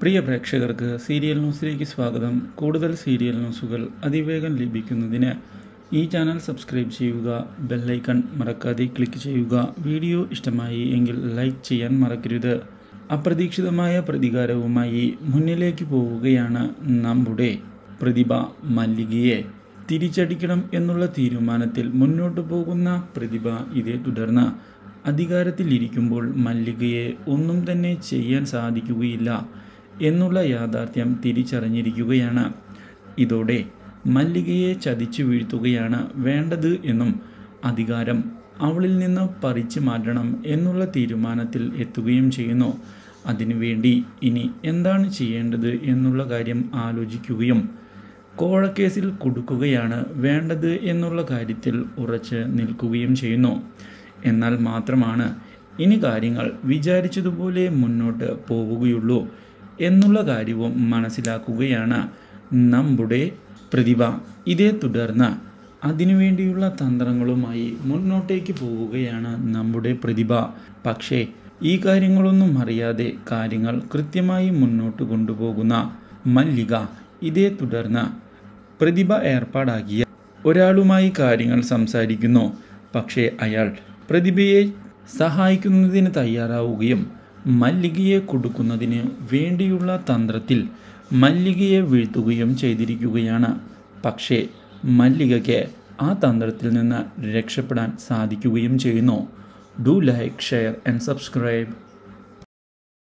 പ്രിയ പ്രേക്ഷകർക്ക് സീരിയൽ ന്യൂസിലേക്ക് സ്വാഗതം. കൂടുതൽ സീരിയൽ ന്യൂസുകൾ അതിവേഗം ലഭിക്കുന്നതിന് ഈ ചാനൽ സബ്സ്ക്രൈബ് ചെയ്യുക ബെല്ലൈക്കൺ മറക്കാതെ ക്ലിക്ക് ചെയ്യുക. വീഡിയോ ഇഷ്ടമായി എങ്കിൽ ലൈക്ക് ചെയ്യാൻ മറക്കരുത്. അപ്രതീക്ഷിതമായ പ്രതികാരവുമായി മുന്നിലേക്ക് പോവുകയാണ് നമ്മുടെ പ്രതിഭ മല്ലികയെ. തിരിച്ചടിക്കണം എന്നുള്ള തീരുമാനത്തിൽ മുന്നോട്ട് പോകുന്ന പ്രതിഭ ഇതേ തുടർന്ന് അധികാരത്തിലിരിക്കുമ്പോൾ മല്ലികയെ ഒന്നും തന്നെ ചെയ്യാൻ സാധിക്കുകയില്ല. എന്നുള്ള യാഥാർത്ഥ്യം തിരിച്ചറിഞ്ഞിരിക്കുകയാണ്. ഇതോടെ മല്ലികയെ ചതിച്ചു വീഴ്ത്തുകയാണ് വേണ്ടത് എന്നും അധികാരം അവളിൽ നിന്ന് പറിച്ചു മാറ്റണം എന്നുള്ള തീരുമാനത്തിൽ എത്തുകയും ചെയ്യുന്നു. അതിനുവേണ്ടി ഇനി എന്താണ് ചെയ്യേണ്ടത് എന്നുള്ള കാര്യം ആലോചിക്കുകയും കോഴക്കേസിൽ കൊടുക്കുകയാണ് വേണ്ടത് എന്നുള്ള കാര്യത്തിൽ ഉറച്ച് നിൽക്കുകയും ചെയ്യുന്നു. എന്നാൽ മാത്രമാണ് ഇനി കാര്യങ്ങൾ വിചാരിച്ചതുപോലെ മുന്നോട്ട് പോവുകയുള്ളൂ. എന്നുള്ള കാര്യവും മനസ്സിലാക്കുകയാണ് നമ്മുടെ പ്രതിഭ. ഇതേ തുടർന്ന് അതിനുവേണ്ടിയുള്ള തന്ത്രങ്ങളുമായി മുന്നോട്ടേക്ക് പോവുകയാണ് നമ്മുടെ പ്രതിഭ. പക്ഷേ ഈ കാര്യങ്ങളൊന്നും അറിയാതെ കാര്യങ്ങൾ കൃത്യമായി മുന്നോട്ട് കൊണ്ടുപോകുന്ന മല്ലിക ഇതേ തുടർന്ന് പ്രതിഭ ഏർപ്പാടാക്കിയ ഒരാളുമായി കാര്യങ്ങൾ സംസാരിക്കുന്നു. പക്ഷേ അയാൾ പ്രതിഭയെ സഹായിക്കുന്നതിന് തയ്യാറാവുകയും മല്ലികയെ കൊടുക്കുന്നതിന് വേണ്ടിയുള്ള തന്ത്രത്തിൽ മല്ലികയെ വീഴ്ത്തുകയും ചെയ്തിരിക്കുകയാണ്. പക്ഷേ മല്ലികയ്ക്ക് ആ തന്ത്രത്തിൽ നിന്ന് രക്ഷപ്പെടാൻ സാധിക്കുകയും ചെയ്യുന്നു. Do like share and subscribe.